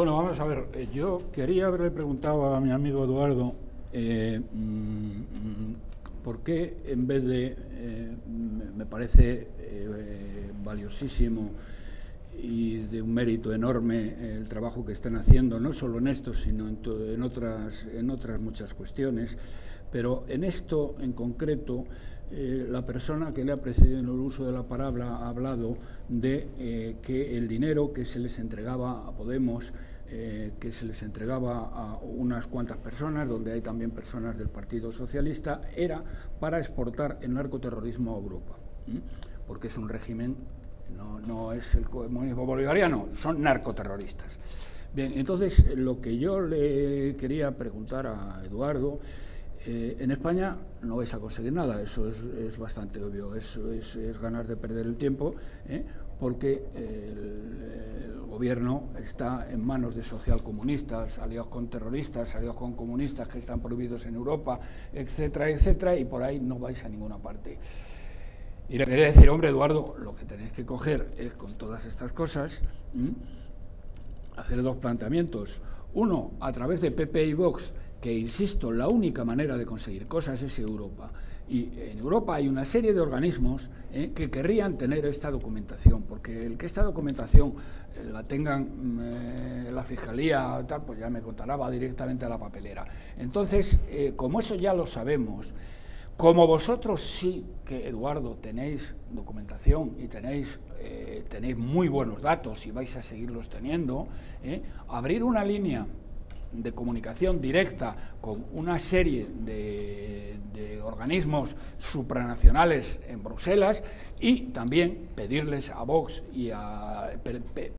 Bueno, vamos a ver, eh, yo quería haberle preguntado a mi amigo Eduardo eh, mm, por qué en vez de, eh, me parece valiosísimo y de un mérito enorme el trabajo que están haciendo, no solo en esto, sino en, otras, en otras muchas cuestiones, pero en esto en concreto, la persona que le ha precedido en el uso de la palabra ha hablado de que el dinero que se les entregaba a Podemos eh, que se les entregaba a unas cuantas personas, donde hay también personas del Partido Socialista, era para exportar el narcoterrorismo a Europa, porque es un régimen, no, no es el comunismo bolivariano, son narcoterroristas. Bien, entonces lo que yo le quería preguntar a Eduardo, eh, en España no vais a conseguir nada, eso es, bastante obvio, eso es, ganar de perder el tiempo, ¿eh? porque el, gobierno está en manos de socialcomunistas, aliados con terroristas, aliados con comunistas que están prohibidos en Europa, etcétera, etcétera, y por ahí no vais a ninguna parte. Y le quería decir, hombre, Eduardo, lo que tenéis que coger es con todas estas cosas, hacer dos planteamientos. Uno, a través de PP y Vox, que, insisto, la única manera de conseguir cosas es Europa. Y en Europa hay una serie de organismos eh, que querrían tener esta documentación, porque el que esta documentación eh, la tengan mm, eh, la Fiscalía, tal, pues ya me contará, va directamente a la papelera. Entonces, como eso ya lo sabemos, como vosotros sí que, Eduardo, tenéis documentación y tenéis, tenéis muy buenos datos y vais a seguirlos teniendo, abrir una línea de comunicación directa con una serie de, organismos supranacionales en Bruselas y también pedirles a Vox y a